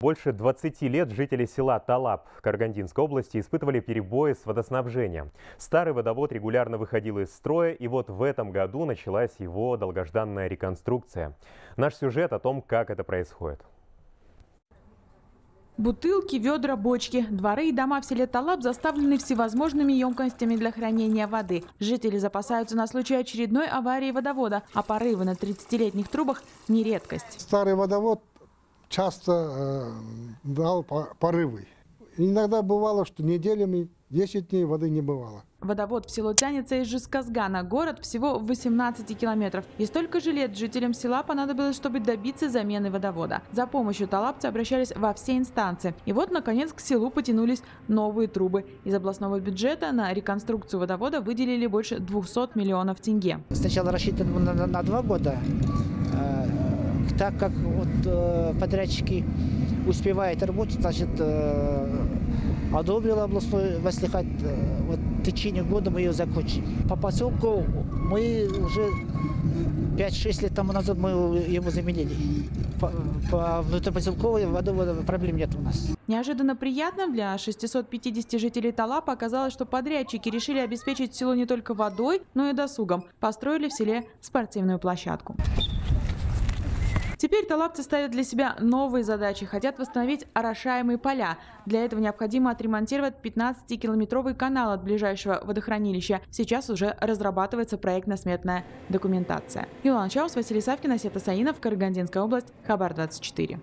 Больше 20 лет жители села Талап Каргандинской области испытывали перебои с водоснабжением. Старый водовод регулярно выходил из строя, и вот в этом году началась его долгожданная реконструкция. Наш сюжет о том, как это происходит. Бутылки, ведра, бочки. Дворы и дома в селе Талап заставлены всевозможными емкостями для хранения воды. Жители запасаются на случай очередной аварии водовода, а порывы на 30-летних трубах – не редкость. Старый водовод часто э, дал по- порывы. Иногда бывало, что неделями, 10 дней воды не бывало. Водовод в село тянется из Жисказгана. Город всего в 18 километров. И столько же лет жителям села понадобилось, чтобы добиться замены водовода. За помощью талапцы обращались во все инстанции. И вот, наконец, к селу потянулись новые трубы. Из областного бюджета на реконструкцию водовода выделили больше 200 миллионов тенге. Сначала рассчитан был на, на- на два года, так как вот, э, подрядчики успевают работать, значит, э, одобрил областной маслихат, э, вот в течение года мы ее закончим. По поселку мы уже 5-6 лет тому назад мы его заменили. По, по внутрипоселковой водовода проблем нет у нас. Неожиданно приятным для 650 жителей Талапа оказалось, что подрядчики решили обеспечить село не только водой, но и досугом. Построили в селе спортивную площадку. Теперь талапцы ставят для себя новые задачи. Хотят восстановить орошаемые поля. Для этого необходимо отремонтировать 15-километровый канал от ближайшего водохранилища. Сейчас уже разрабатывается проектно-сметная документация. Юлана Чаус, Василий Савкин, Асета Саинов, Карагандинская область, Хабар 24.